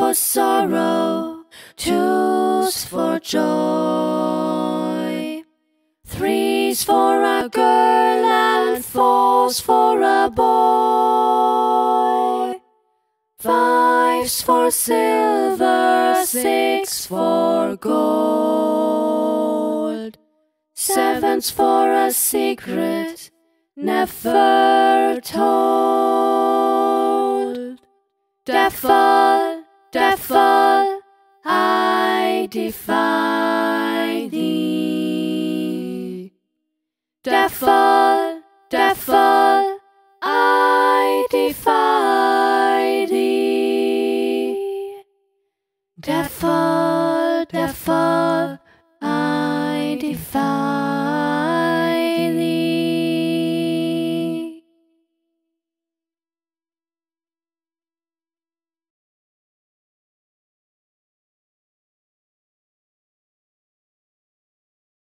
for sorrow, two's for joy. Three's for a girl and four's for a boy. Five's for silver, six for gold. Seven's for a secret never told. Devil, defy thee. Devil, devil, I defy thee. Devil, devil, I defy